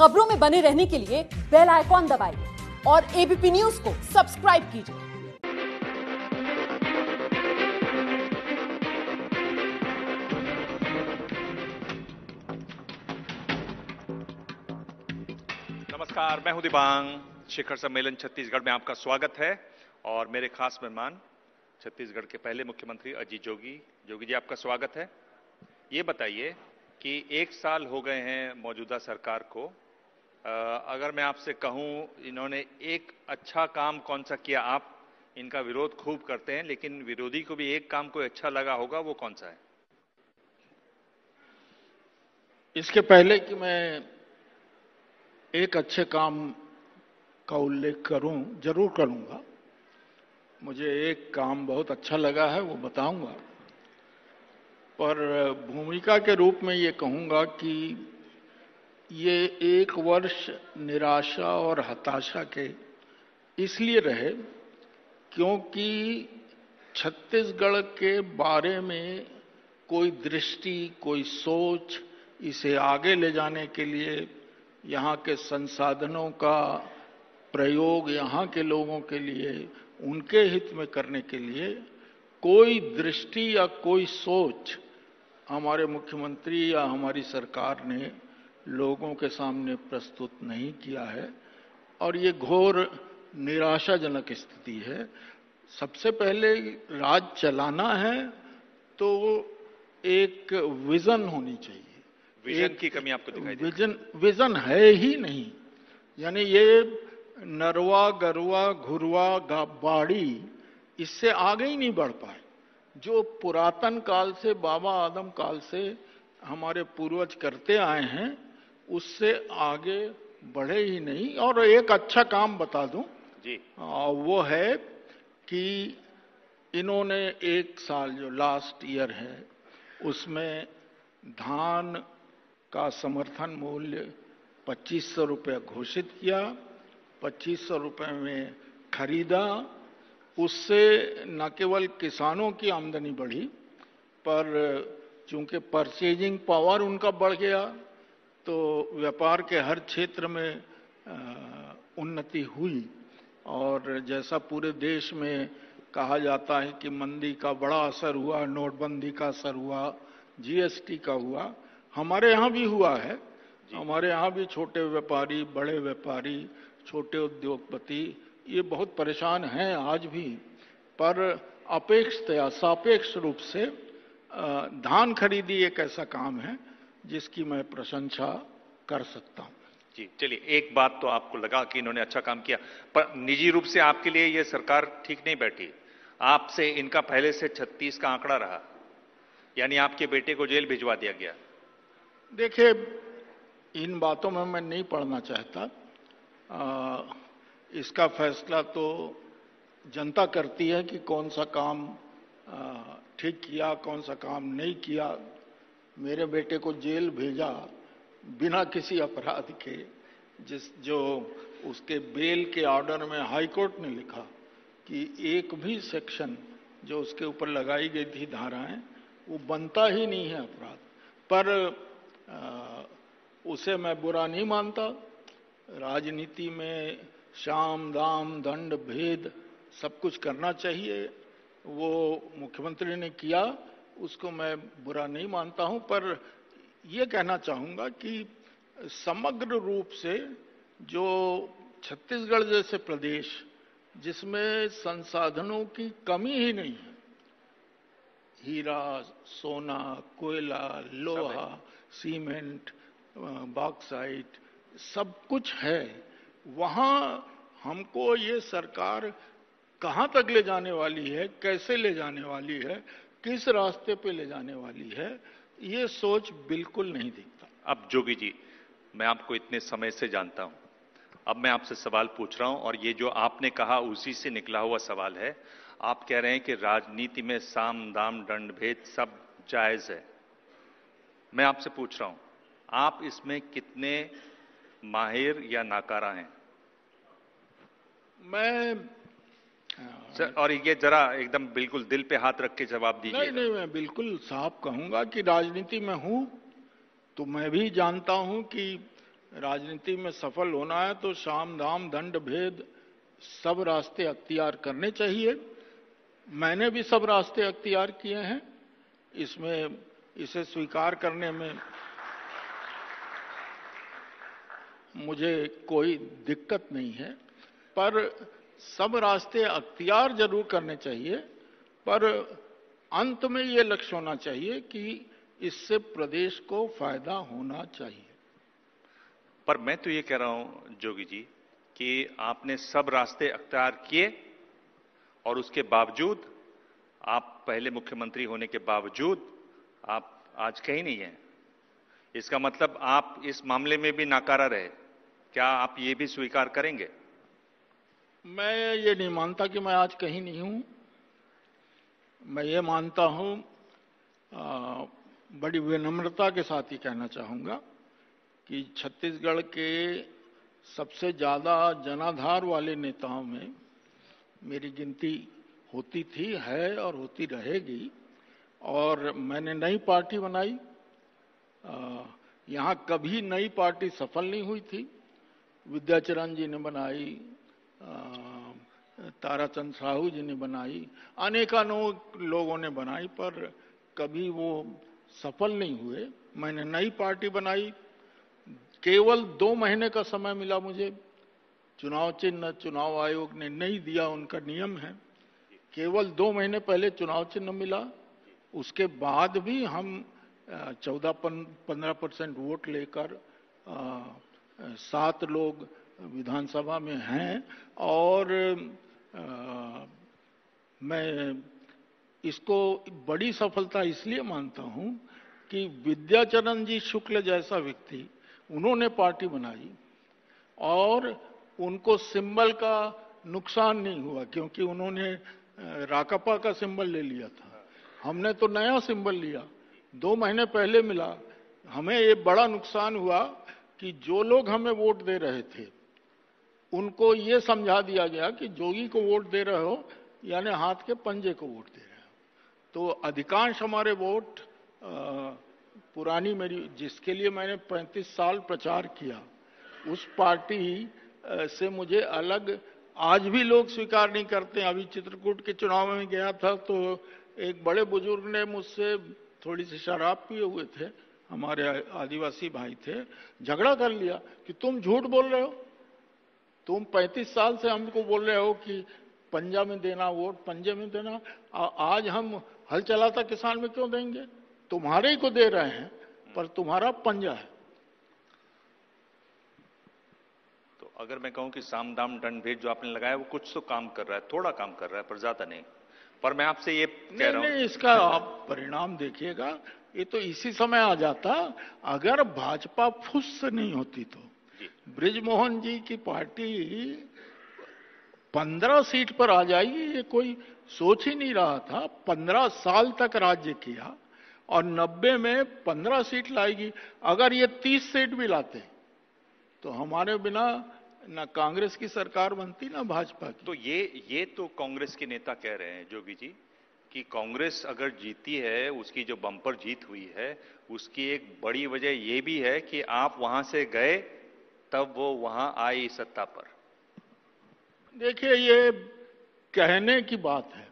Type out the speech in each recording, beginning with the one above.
खबरों में बने रहने के लिए बेल आइकॉन दबाइए और एबीपी न्यूज़ को सब्सक्राइब कीजिए। नमस्कार, मैं हूँ दिबांग। शिखर सम्मेलन छत्तीसगढ़ में आपका स्वागत है। और मेरे खास मेहमान, छत्तीसगढ़ के पहले मुख्यमंत्री अजीत जोगी। जोगी जी, आपका स्वागत है। ये बताइए कि एक साल हो गए हैं मौजूदा सरकार को अगर मैं आपसे कहूँ, इन्होंने एक अच्छा काम कौन सा किया? आप इनका विरोध खूब करते हैं, लेकिन विरोधी को भी एक काम कोई अच्छा लगा होगा, वो कौन सा है? इसके पहले कि मैं एक अच्छे काम का उल्लेख करूँ, ज़रूर करूँगा। मुझे एक काम बहुत अच्छा लगा है, वो बताऊँगा। पर भूमिका के रूप में ये कहूँगा कि ये एक वर्ष निराशा और हताशा के इसलिए रहे क्योंकि छत्तीसगढ़ के बारे में कोई दृष्टि, कोई सोच इसे आगे ले जाने के लिए यहाँ के संसाधनों का प्रयोग यहाँ के लोगों के लिए, उनके हित में करने के लिए कोई दृष्टि या कोई सोच हमारे मुख्यमंत्री या हमारी सरकार ने लोगों के सामने प्रस्तुत नहीं किया है और ये घोर निराशाजनक स्थिति है। सबसे पहले राज चलाना है तो एक विजन होनी चाहिए। विजन की कमी आपको दिखाई दी विजन विजन है ही नहीं। यानी ये नरवा गरवा घुरवा बाड़ी इससे आगे ही नहीं बढ़ पाए। जो पुरातन काल से बाबा आदम काल से हमारे पूर्वज करते आए हैं उससे आगे बढ़े ही नहीं। और एक अच्छा काम बता दूँ। जी। आ, वो है कि इन्होंने एक साल जो लास्ट ईयर है उसमें धान का समर्थन मूल्य पच्चीस सौ रुपये घोषित किया पच्चीस सौ रुपये में खरीदा। उससे न केवल किसानों की आमदनी बढ़ी पर चूँकि परचेजिंग पावर उनका बढ़ गया तो व्यापार के हर क्षेत्र में उन्नति हुई। और जैसा पूरे देश में कहा जाता है कि मंदी का बड़ा असर हुआ नोटबंदी का असर हुआ जीएसटी का हुआ हमारे यहाँ भी हुआ है। हमारे यहाँ भी छोटे व्यापारी बड़े व्यापारी छोटे उद्योगपति ये बहुत परेशान हैं आज भी। पर अपेक्षतया सापेक्ष रूप से धान खरीदी एक ऐसा काम है जिसकी मैं प्रशंसा कर सकता हूँ। जी चलिए एक बात तो आपको लगा कि इन्होंने अच्छा काम किया पर निजी रूप से आपके लिए ये सरकार ठीक नहीं बैठी। आपसे इनका पहले से 36 का आंकड़ा रहा यानी आपके बेटे को जेल भिजवा दिया गया। देखिए इन बातों में मैं नहीं पढ़ना चाहता। आ, इसका फैसला तो जनता करती है कि कौन सा काम ठीक किया कौन सा काम नहीं किया। मेरे बेटे को जेल भेजा बिना किसी अपराध के जिस जो उसके बेल के ऑर्डर में हाईकोर्ट ने लिखा कि एक भी सेक्शन जो उसके ऊपर लगाई गई थी धाराएँ वो बनता ही नहीं है अपराध। पर अ, उसे मैं बुरा नहीं मानता। राजनीति में शाम दाम दंड भेद सब कुछ करना चाहिए। वो मुख्यमंत्री ने किया उसको मैं बुरा नहीं मानता हूँ पर ये कहना चाहूँगा कि समग्र रूप से जो छत्तीसगढ़ जैसे प्रदेश जिसमें संसाधनों की कमी ही नहीं है हीरा सोना कोयला लोहा सीमेंट बॉक्साइट सब कुछ है वहाँ हमको ये सरकार कहाँ तक ले जाने वाली है कैसे ले जाने वाली है किस रास्ते पे ले जाने वाली है ये सोच बिल्कुल नहीं दिखता। अब जोगी जी मैं आपको इतने समय से जानता हूँ। अब मैं आपसे सवाल पूछ रहा हूँ और ये जो आपने कहा उसी से निकला हुआ सवाल है। आप कह रहे हैं कि राजनीति में साम दाम दंड भेद सब जायज़ है। मैं आपसे पूछ रहा हूँ आप इसमें कितने माहिर या नाकारा हैं? मैं सर, और ये जरा एकदम बिल्कुल दिल पे हाथ रख के जवाब नहीं दीजिए नहीं मैं बिल्कुल साफ़ कहूँगा कि राजनीति में हूँ तो मैं भी जानता हूँ कि राजनीति में सफल होना है तो शाम दाम दंड भेद सब रास्ते अख्तियार करने चाहिए। मैंने भी सब रास्ते अख्तियार किए हैं इसमें इसे स्वीकार करने में मुझे कोई दिक्कत नहीं है पर सब रास्ते अख्तियार ज़रूर करने चाहिए, पर अंत में ये लक्ष्य होना चाहिए कि इससे प्रदेश को फ़ायदा होना चाहिए। पर मैं तो ये कह रहा हूँ, जोगी जी, कि आपने सब रास्ते अख्तियार किए और उसके बावजूद, आप पहले मुख्यमंत्री होने के बावजूद, आप आज कहीं नहीं हैं। इसका मतलब आप इस मामले में भी नाकारा रहे। क्या आप ये भी स्वीकार करेंगे? मैं ये नहीं मानता कि मैं आज कहीं नहीं हूँ। मैं ये मानता हूँ आ, बड़ी विनम्रता के साथ ही कहना चाहूँगा कि छत्तीसगढ़ के सबसे ज़्यादा जनाधार वाले नेताओं में मेरी गिनती होती थी है और होती रहेगी और मैंने नई पार्टी बनाई। यहाँ कभी नई पार्टी सफल नहीं हुई थी। विद्याचरण जी ने बनाई ताराचंद साहू जी ने बनाई। अनेकानों लोगों ने बनाई, पर कभी वो सफल नहीं हुए। मैंने नई पार्टी बनाई। केवल दो महीने का समय मिला मुझे। चुनाव चिन्ह, चुनाव आयोग ने नहीं दिया, उनका नियम है। केवल दो महीने पहले चुनाव चिन्ह मिला। उसके बाद भी हम चौदह पंद्रह परसेंट वोट लेकर सात लोग विधानसभा में हैं और आ, मैं इसको बड़ी सफलता इसलिए मानता हूँ कि विद्याचरण जी शुक्ल जैसा व्यक्ति उन्होंने पार्टी बनाई और उनको सिंबल का नुकसान नहीं हुआ क्योंकि उन्होंने राकपा का सिंबल ले लिया था। हमने तो नया सिंबल लिया। दो महीने पहले मिला। हमें ये बड़ा नुकसान हुआ कि जो लोग हमें वोट दे रहे थे उनको ये समझा दिया गया कि जोगी को वोट दे रहे हो, यानी हाथ के पंजे को वोट दे रहे हो। तो अधिकांश हमारे वोट पुरानी मेरी, जिसके लिए मैंने 35 साल प्रचार किया, उस पार्टी से मुझे अलग, आज भी लोग स्वीकार नहीं करते अभी चित्रकूट के चुनाव में गया था तो एक बड़े बुज़ुर्ग ने मुझसे थोड़ी सी शराब पिए हुए थे, हमारे आदिवासी भाई थे, झगड़ा कर लिया कि तुम झूठ बोल रहे हो? तुम 35 साल से हमको बोल रहे हो कि पंजा में देना वोट पंजे में देना। आ, आज हम हल चलाता किसान में क्यों देंगे? तुम्हारे ही को दे रहे हैं पर तुम्हारा पंजा है। तो अगर मैं कहूँ कि साम दाम दंड भेद जो आपने लगाया वो कुछ तो काम कर रहा है थोड़ा काम कर रहा है पर ज़्यादा नहीं। पर मैं आपसे ये कह रहा हूँ इसका आप परिणाम देखिएगा। ये तो इसी समय आ जाता। अगर भाजपा फुस नहीं होती तो? ब्रिजमोहन जी की पार्टी पंद्रह सीट पर आ जाएगी ये कोई सोच ही नहीं रहा था। पंद्रह साल तक राज्य किया और नब्बे में पंद्रह सीट लाएगी। अगर ये तीस सीट भी लाते तो हमारे बिना ना कांग्रेस की सरकार बनती ना भाजपा की। तो ये ये तो कांग्रेस के नेता कह रहे हैं जोगी जी कि कांग्रेस अगर जीती है उसकी जो बम्पर जीत हुई है उसकी एक बड़ी वजह यह भी है कि आप वहाँ से गए तब वो वहाँ आई सत्ता पर। देखिए ये कहने की बात है।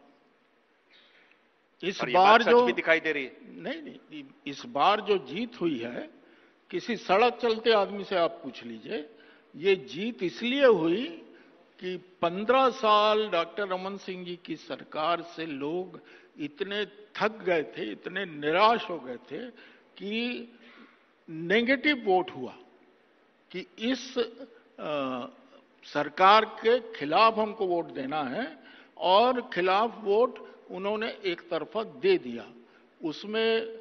इस बार जो भी दिखाई दे रही है। नहीं नहीं इस बार जो जीत हुई है किसी सड़क चलते आदमी से आप पूछ लीजिए ये जीत इसलिए हुई कि 15 साल डॉक्टर रमन सिंह जी की सरकार से लोग इतने थक गए थे इतने निराश हो गए थे कि नेगेटिव वोट हुआ। कि इस आ, सरकार के खिलाफ हमको वोट देना है और खिलाफ वोट उन्होंने एक तरफा दे दिया। उसमें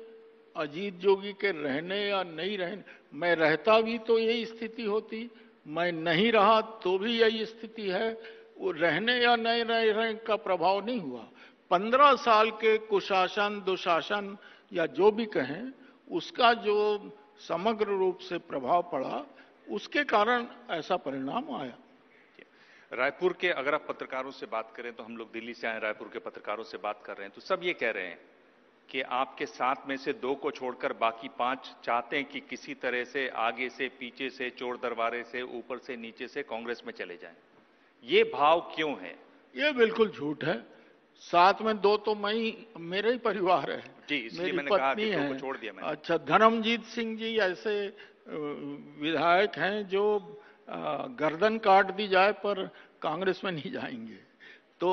अजीत जोगी के रहने या नहीं रहने मैं रहता भी तो यही स्थिति होती मैं नहीं रहा तो भी यही स्थिति है। वो रहने या नहीं रहने का प्रभाव नहीं हुआ। पंद्रह साल के कुशासन दुशासन या जो भी कहें उसका जो समग्र रूप से प्रभाव पड़ा उसके कारण ऐसा परिणाम आया। रायपुर के अगर आप पत्रकारों से बात करें तो हम लोग दिल्ली से आए रायपुर के पत्रकारों से बात कर रहे हैं तो सब ये कह रहे हैं कि आपके साथ में से दो को छोड़कर बाकी पाँच चाहते हैं कि किसी तरह से आगे से पीछे से चोर दरबारे से ऊपर से नीचे से कांग्रेस में चले जाएँ। ये भाव क्यों है? ये बिल्कुल झूठ है। साथ में दो तो मैं ही मेरे ही परिवार है। जी, इसलिए मैंने कहा कि दो को छोड़ दिया मैंने। अच्छा धर्मजीत सिंह जी ऐसे विधायक हैं जो गर्दन काट दी जाए पर कांग्रेस में नहीं जाएँगे। तो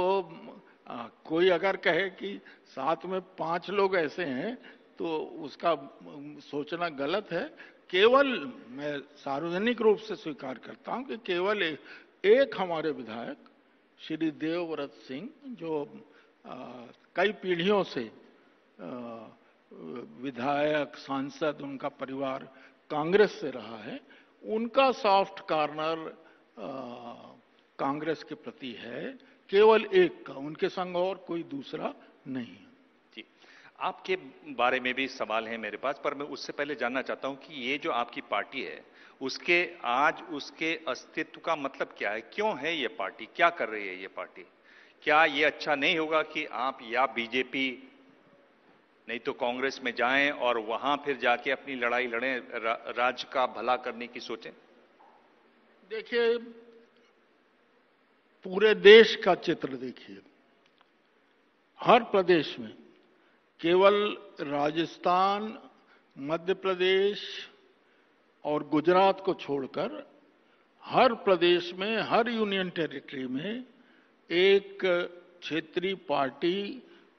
कोई अगर कहे कि साथ में पाँच लोग ऐसे हैं तो उसका सोचना गलत है। केवल मैं सार्वजनिक रूप से स्वीकार करता हूँ कि केवल एक हमारे विधायक श्री देवव्रत सिंह जो अ, कई पीढ़ियों से अ, विधायक सांसद उनका परिवार कांग्रेस से रहा है, उनका सॉफ्ट कॉर्नर कांग्रेस के प्रति है, केवल एक का, उनके संग और कोई दूसरा नहीं। जी, आपके बारे में भी सवाल है मेरे पास, पर मैं उससे पहले जानना चाहता हूँ कि ये जो आपकी पार्टी है, उसके, आज उसके अस्तित्व का मतलब क्या है? क्यों है ये पार्टी? क्या कर रही है ये पार्टी? क्या ये अच्छा नहीं होगा कि आप या बीजेपी नहीं तो कांग्रेस में जाएँ और वहाँ फिर जाके अपनी लड़ाई लड़ें रा, राज्य का भला करने की सोचें। देखिए पूरे देश का चित्र देखिए। हर प्रदेश में केवल राजस्थान मध्य प्रदेश और गुजरात को छोड़कर हर प्रदेश में हर यूनियन टेरिटरी में एक क्षेत्रीय पार्टी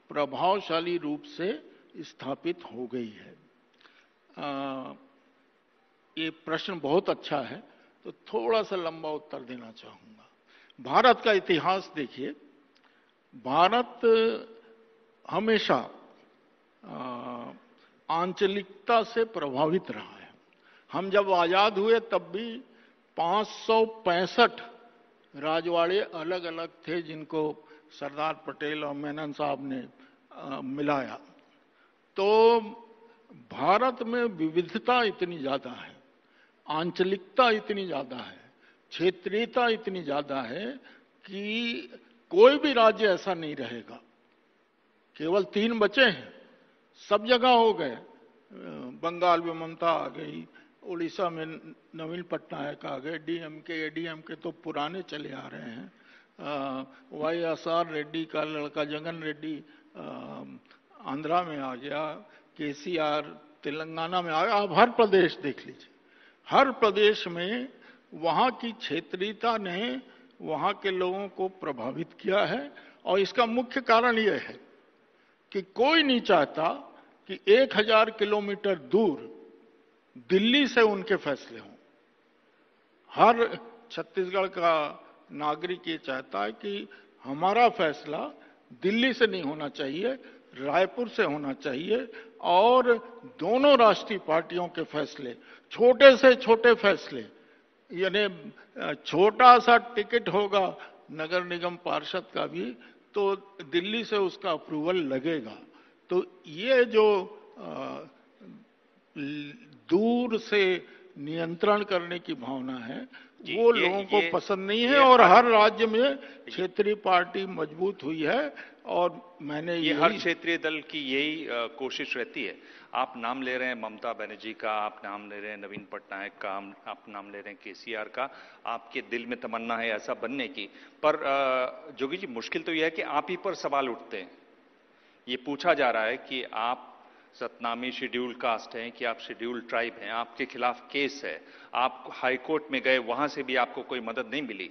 प्रभावशाली रूप से स्थापित हो गई है। आ, ये प्रश्न बहुत अच्छा है तो थोड़ा सा लंबा उत्तर देना चाहूँगा। भारत का इतिहास देखिए। भारत हमेशा आंचलिकता से प्रभावित रहा है। हम जब आज़ाद हुए तब भी पाँच राजवाड़े अलग अलग थे जिनको सरदार पटेल और मेनन साहब ने आ, मिलाया। तो भारत में विविधता इतनी ज़्यादा है, आंचलिकता इतनी ज़्यादा है, क्षेत्रीयता इतनी ज़्यादा है कि कोई भी राज्य ऐसा नहीं रहेगा। केवल तीन बचे हैं, सब जगह हो गए। बंगाल में ममता आ गई, उड़ीसा में नवीन पटनायक आ गए, डीएमके, एडीएमके तो पुराने चले आ रहे हैं। वाई एस आर रेड्डी का लड़का जगन रेड्डी आंध्रा में आ गया, केसीआर, तेलंगाना में आ गया, आप हर प्रदेश देख लीजिए। हर प्रदेश में वहाँ की क्षेत्रीयता ने वहाँ के लोगों को प्रभावित किया है और इसका मुख्य कारण यह है कि कोई नहीं चाहता कि एक हज़ार किलोमीटर दूर दिल्ली से उनके फैसले हों। हर छत्तीसगढ़ का नागरिक ये चाहता है कि हमारा फैसला दिल्ली से नहीं होना चाहिए रायपुर से होना चाहिए और दोनों राष्ट्रीय पार्टियों के फैसले, छोटे से छोटे फैसले, यानी छोटा सा टिकट होगा नगर निगम पार्षद का भी तो दिल्ली से उसका अप्रूवल लगेगा। तो ये जो दूर से नियंत्रण करने की भावना है वो लोगों को पसंद नहीं है और हर- हर राज्य में क्षेत्रीय पार्टी मज़बूत हुई है और मैंने ये हर क्षेत्रीय दल की यही कोशिश रहती है। आप नाम ले रहे हैं ममता बनर्जी का आप नाम ले रहे हैं नवीन पटनायक का आप नाम ले रहे हैं केसीआर का आपके दिल में तमन्ना है ऐसा बनने की। पर जोगी जी मुश्किल तो यह है कि आप ही पर सवाल उठते हैं। ये पूछा जा रहा है कि आप सतनामी शेड्यूल कास्ट हैं कि आप शेड्यूल ट्राइब हैं, आपके खिलाफ केस है, आप हाई कोर्ट में गए, वहाँ से भी आपको कोई मदद नहीं मिली।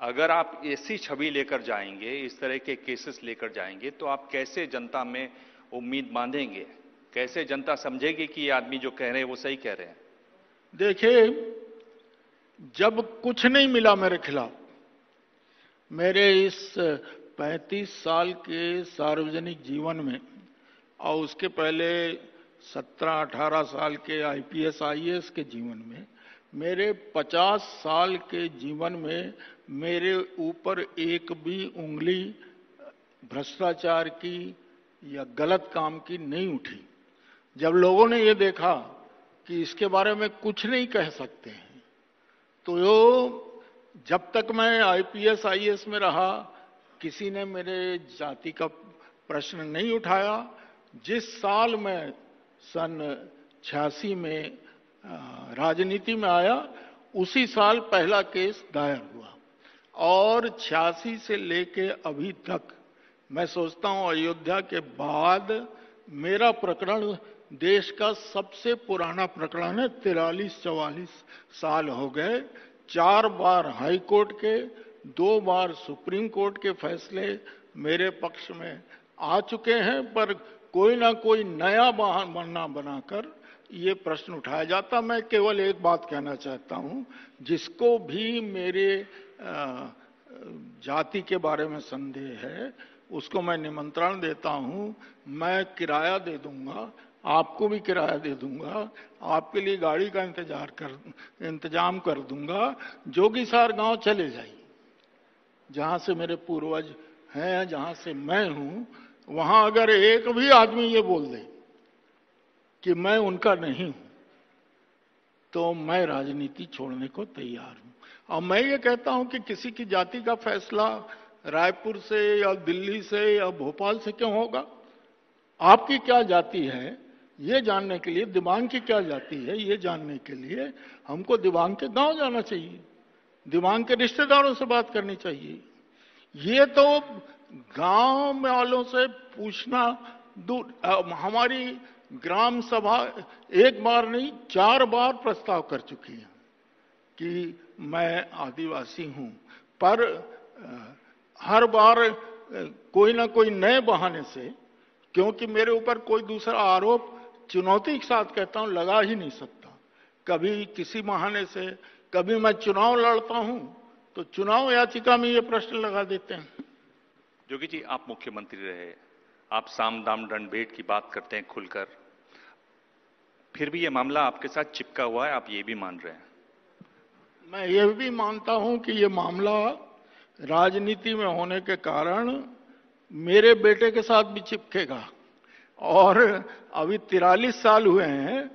अगर आप ऐसी छवि लेकर जाएँगे, इस तरह के केसेस लेकर जाएँगे तो आप कैसे जनता में उम्मीद बांधेंगे? कैसे जनता समझेगी कि ये आदमी जो कह रहे हैं, वो सही कह रहे हैं? देखिए, जब कुछ नहीं मिला मेरे खिलाफ, मेरे इस 35 साल के सार्वजनिक जीवन में और उसके पहले 17-18 साल के आईपीएस आईएएस के जीवन में, मेरे 50 साल के जीवन में मेरे ऊपर एक भी उंगली भ्रष्टाचार की या गलत काम की नहीं उठी। जब लोगों ने ये देखा कि इसके बारे में कुछ नहीं कह सकते हैं तो यो जब तक मैं आईपीएस आईएएस में रहा, किसी ने मेरे जाति का प्रश्न नहीं उठाया जिस साल में सन छियासी में राजनीति में आया, उसी साल पहला केस दायर हुआ। और छियासी से लेके अभी तक, मैं सोचता हूँ अयोध्या के बाद मेरा प्रकरण देश का सबसे पुराना प्रकरण है, तिरालीस चवालीस साल हो गए। चार बार हाई कोर्ट के, दो बार सुप्रीम कोर्ट के फैसले मेरे पक्ष में आ चुके हैं, पर कोई ना कोई नया बहाना बनाकर ये प्रश्न उठाया जाता। मैं केवल एक बात कहना चाहता हूँ, जिसको भी मेरे जाति के बारे में संदेह है, उसको मैं निमंत्रण देता हूँ। मैं किराया दे दूँगा, आपको भी किराया दे दूँगा, आपके लिए गाड़ी का इंतज़ार कर, इंतज़ाम कर दूँगा जोगी सार गाँव चले जाइए। जहाँ से मेरे पूर्वज हैं, जहाँ से मैं हूँ वहाँ अगर एक भी आदमी ये बोल दे कि मैं उनका नहीं हूँ तो मैं राजनीति छोड़ने को तैयार हूँ। और मैं ये कहता हूँ कि किसी की जाति का फैसला रायपुर से या दिल्ली से या भोपाल से क्यों होगा? आपकी क्या जाति है, ये जानने के लिए दिमाग की क्या जाति है, ये जानने के लिए हमको दिमाग के गाँव जाना चाहिए। दिमाग के रिश्तेदारों से बात करनी चाहिए। ये तो गाँव वालों से पूछना, दूर हमारी ग्राम सभा एक बार नहीं, चार बार प्रस्ताव कर चुकी है कि मैं आदिवासी हूँ। पर हर बार कोई ना कोई नए बहाने से, क्योंकि मेरे ऊपर कोई दूसरा आरोप चुनौती के साथ कहता हूँ, लगा ही नहीं सकता। कभी किसी बहाने से, कभी मैं चुनाव लड़ता हूँ तो चुनाव याचिका में ये प्रश्न लगा देते हैं। जोगी जी, आप मुख्यमंत्री रहे, आप साम दाम दंड भेद की बात करते हैं खुलकर, फिर भी ये मामला आपके साथ चिपका हुआ है, आप ये भी मान रहे हैं? मैं ये भी मानता हूँ कि ये मामला राजनीति में होने के कारण मेरे बेटे के साथ भी चिपकेगा। और अभी तिरालीस साल हुए हैं,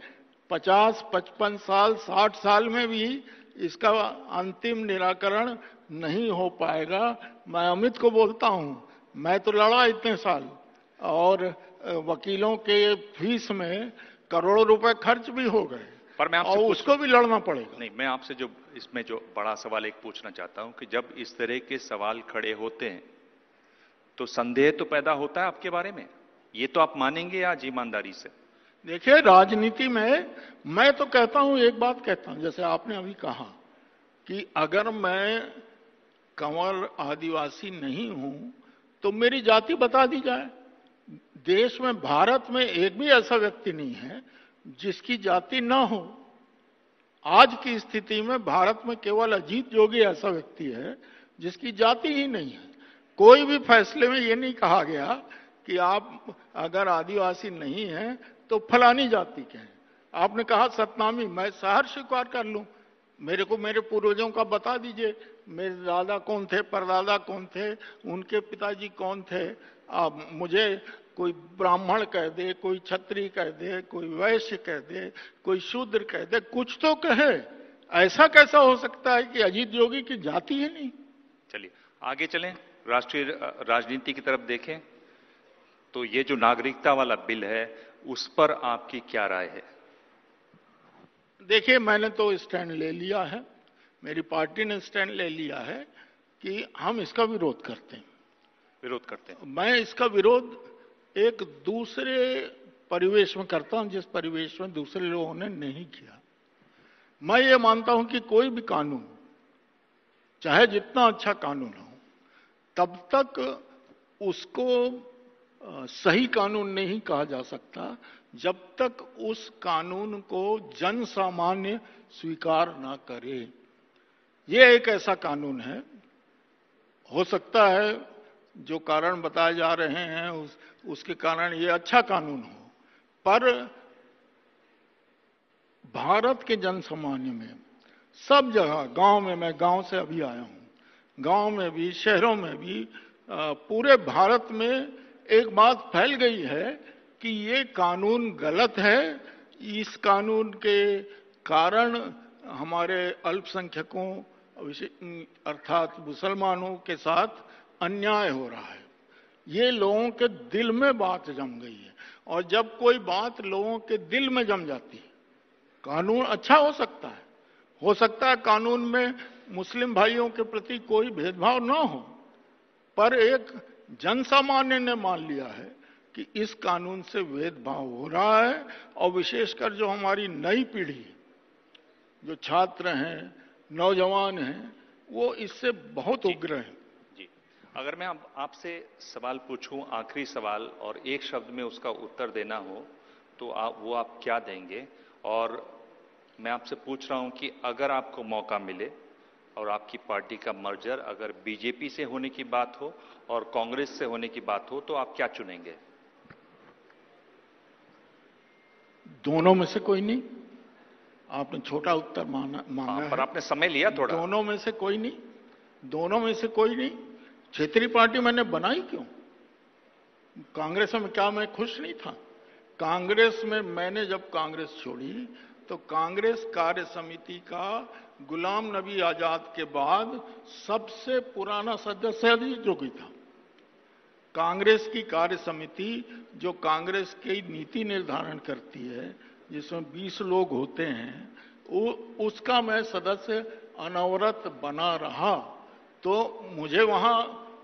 पचास, पचपन साल, साठ साल में भी इसका अंतिम निराकरण नहीं हो पाएगा। मैं अमित को बोलता हूँ मैं तो लड़ा इतने साल और वकीलों के फ़ीस में करोड़ों रुपए खर्च भी हो गए। पर मैं आपसे और उसको भी लड़ना पड़ेगा। नहीं मैं आपसे जो इसमें जो बड़ा सवाल एक पूछना चाहता हूँ कि जब इस तरह के सवाल खड़े होते हैं तो संदेह तो पैदा होता है आपके बारे में? ये तो आप मानेंगे आज ईमानदारी से? देखिए राजनीति में मैं तो कहता हूँ एक बात कहता हूँ जैसे आपने अभी कहा कि अगर मैं कंवर आदिवासी नहीं हूँ तो मेरी जाति बता दी जाए। देश में, भारत में एक भी ऐसा व्यक्ति नहीं है जिसकी जाति ना हो। आज की स्थिति में भारत में केवल अजीत जोगी ऐसा व्यक्ति है जिसकी जाति ही नहीं है। कोई भी फैसले में ये नहीं कहा गया कि आप अगर आदिवासी नहीं हैं तो फलानी जाति के हैं। आपने कहा सतनामी, मैं शहर स्वीकार कर लूँ। मेरे को मेरे पूर्वजों का बता दीजिए। मेरे दादा कौन थे परदादा कौन थे उनके पिताजी कौन थे? आप मुझे कोई ब्राह्मण कह दे कोई छत्री कह दे कोई वैश्य कह दे कोई शूद्र कह दे कुछ तो कहे। ऐसा कैसा हो सकता है कि अजीत योगी की जाति ही नहीं? चलिए आगे चलें राष्ट्रीय राजनीति की तरफ़ देखें। तो ये जो नागरिकता वाला बिल है उस पर आपकी क्या राय है? देखिए मैंने तो स्टैंड ले लिया है। मेरी पार्टी ने स्टैंड ले लिया है कि हम इसका विरोध करते हैं। विरोध करते हैं। मैं इसका विरोध एक दूसरे परिवेश में करता हूँ जिस परिवेश में दूसरे लोगों ने नहीं किया। मैं ये मानता हूँ कि कोई भी कानून चाहे जितना अच्छा कानून हो तब तक उसको सही कानून नहीं कहा जा सकता जब तक उस कानून को जन सामान्य स्वीकार ना करे। यह एक ऐसा कानून है। हो सकता है जो कारण बताए जा रहे हैं उस, उसके कारण ये अच्छा कानून हो। पर भारत के जन सामान्य में सब जगह गाँव में मैं गाँव से अभी आया हूँ गाँव में भी शहरों में भी पूरे भारत में एक बात फैल गई है कि ये कानून गलत है। इस कानून के कारण हमारे अल्पसंख्यकों अर्थात मुसलमानों के साथ अन्याय हो रहा है। ये लोगों के दिल में बात जम गई है। और जब कोई बात लोगों के दिल में जम जाती है, कानून अच्छा हो सकता है। हो सकता है कानून में मुस्लिम भाइयों के प्रति कोई भेदभाव ना हो, पर एक जनसामान्य ने मान लिया है कि इस कानून से भेदभाव हो रहा है। और विशेषकर जो हमारी नई पीढ़ी, जो छात्र हैं नौजवान हैं वो इससे बहुत उग्र हैं। जी। अगर मैं आप, आपसे सवाल पूछूँ आखिरी सवाल और एक शब्द में उसका उत्तर देना हो तो आप वो आप क्या देंगे? और मैं आपसे पूछ रहा हूँ कि अगर आपको मौका मिले और आपकी पार्टी का मर्जर अगर बीजेपी से होने की बात हो और कांग्रेस से होने की बात हो तो आप क्या चुनेंगे? दोनों में से कोई नहीं। आपने छोटा उत्तर माना मांगा हाँ, पर आपने समय लिया थोड़ा। दोनों में से कोई नहीं दोनों में से कोई नहीं। क्षेत्रीय पार्टी मैंने बनाई क्यों? कांग्रेस में क्या मैं खुश नहीं था? कांग्रेस में मैंने जब कांग्रेस छोड़ी तो कांग्रेस कार्य समिति का गुलाम नबी आज़ाद के बाद सबसे पुराना सदस्य अजीत जोगी था। कांग्रेस की कार्य समिति जो कांग्रेस की नीति निर्धारण करती है जिसमें 20 लोग होते हैं वो उसका मैं सदस्य अनवरत बना रहा तो मुझे वहाँ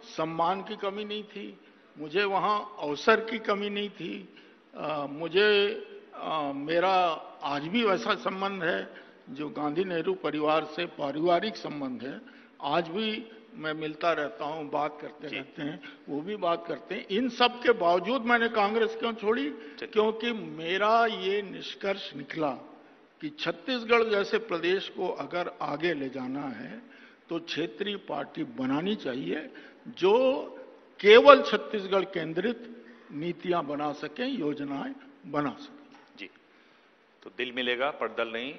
सम्मान की कमी नहीं थी मुझे वहाँ अवसर की कमी नहीं थी आ, मुझे आ, मेरा आज भी वैसा संबंध है जो गांधी नेहरू परिवार से पारिवारिक संबंध है आज भी मैं मिलता रहता हूँ बात करते रहते हैं वो भी बात करते हैं। इन सब के बावजूद मैंने कांग्रेस क्यों छोड़ी? क्योंकि मेरा ये निष्कर्ष निकला कि छत्तीसगढ़ जैसे प्रदेश को अगर आगे ले जाना है तो क्षेत्रीय पार्टी बनानी चाहिए जो केवल छत्तीसगढ़ केंद्रित नीतियाँ बना सकें योजनाएँ बना सकें। जी। तो दिल मिलेगा पर दल नहीं।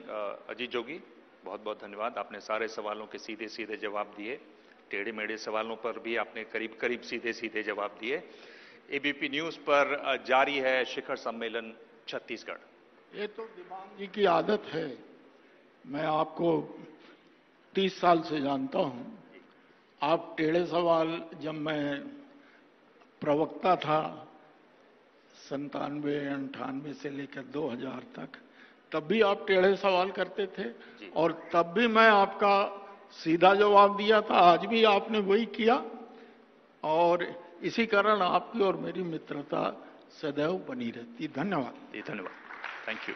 अजीत जोगी बहुत बहुत धन्यवाद। आपने सारे सवालों के सीधे सीधे जवाब दिए। टेढ़े मेढ़े सवालों पर भी आपने करीब करीब सीधे सीधे जवाब दिए एबीपी न्यूज़ पर जारी है शिखर सम्मेलन छत्तीसगढ़। ये तो दिमाग जी की आदत है। मैं आपको तीस साल से जानता हूँ। आप टेढ़े सवाल जब मैं प्रवक्ता था संतानवे अंठानवे से लेकर 2000 तक तब भी आप टेढ़े सवाल करते थे और तब भी मैं आपका सीधा जवाब दिया था, आज भी आपने वही किया। और इसी कारण आपकी और मेरी मित्रता सदैव बनी रहती। धन्यवाद। धन्यवाद। Thank you